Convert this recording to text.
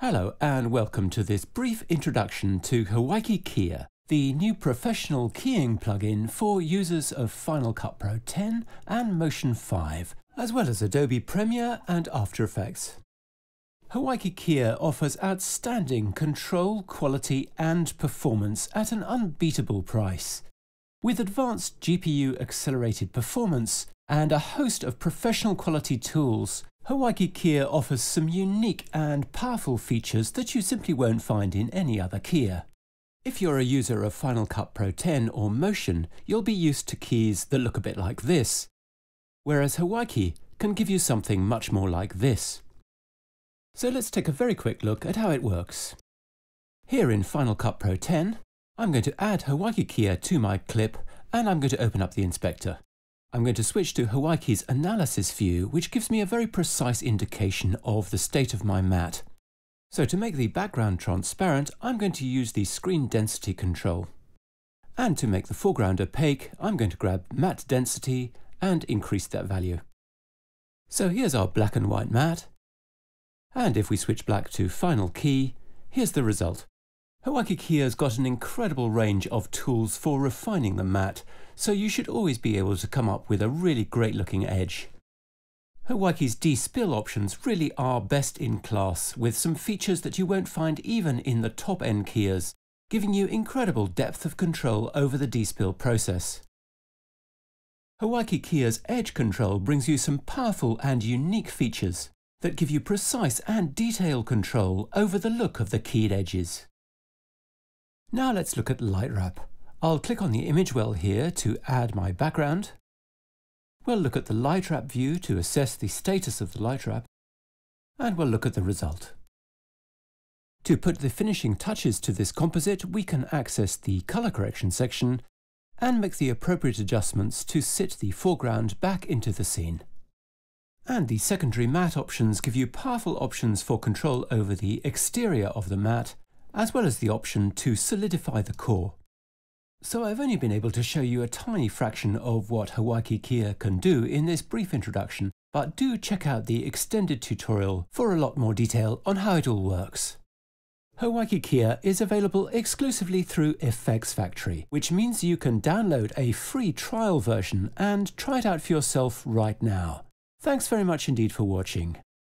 Hello and welcome to this brief introduction to Hawaiki Keyer, the new professional keying plugin for users of Final Cut Pro 10 and Motion 5, as well as Adobe Premiere and After Effects. Hawaiki Keyer offers outstanding control, quality and performance at an unbeatable price. With advanced GPU accelerated performance and a host of professional quality tools, Hawaiki Keyer offers some unique and powerful features that you simply won't find in any other keyer. If you're a user of Final Cut Pro 10 or Motion, you'll be used to keys that look a bit like this, whereas Hawaiki can give you something much more like this. So let's take a very quick look at how it works. Here in Final Cut Pro 10, I'm going to add Hawaiki Keyer to my clip and I'm going to open up the inspector. I'm going to switch to Hawaiki's analysis view, which gives me a very precise indication of the state of my matte. So to make the background transparent, I'm going to use the screen density control. And to make the foreground opaque, I'm going to grab matte density and increase that value. So here's our black and white matte. And if we switch black to final key, here's the result. Hawaiki Keyer's got an incredible range of tools for refining the matte, so you should always be able to come up with a really great looking edge. Hawaiki's despill options really are best in class, with some features that you won't find even in the top end keyers, giving you incredible depth of control over the despill process. Hawaiki Keyer's edge control brings you some powerful and unique features that give you precise and detailed control over the look of the keyed edges. Now let's look at light wrap. I'll click on the image well here to add my background. We'll look at the light wrap view to assess the status of the light wrap, and we'll look at the result. To put the finishing touches to this composite, we can access the color correction section and make the appropriate adjustments to sit the foreground back into the scene. And the secondary matte options give you powerful options for control over the exterior of the matte as well as the option to solidify the core. So I've only been able to show you a tiny fraction of what Hawaiki Keyer can do in this brief introduction, but do check out the extended tutorial for a lot more detail on how it all works. Hawaiki Keyer is available exclusively through FxFactory, which means you can download a free trial version and try it out for yourself right now. Thanks very much indeed for watching.